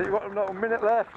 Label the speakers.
Speaker 1: You've got not a minute left.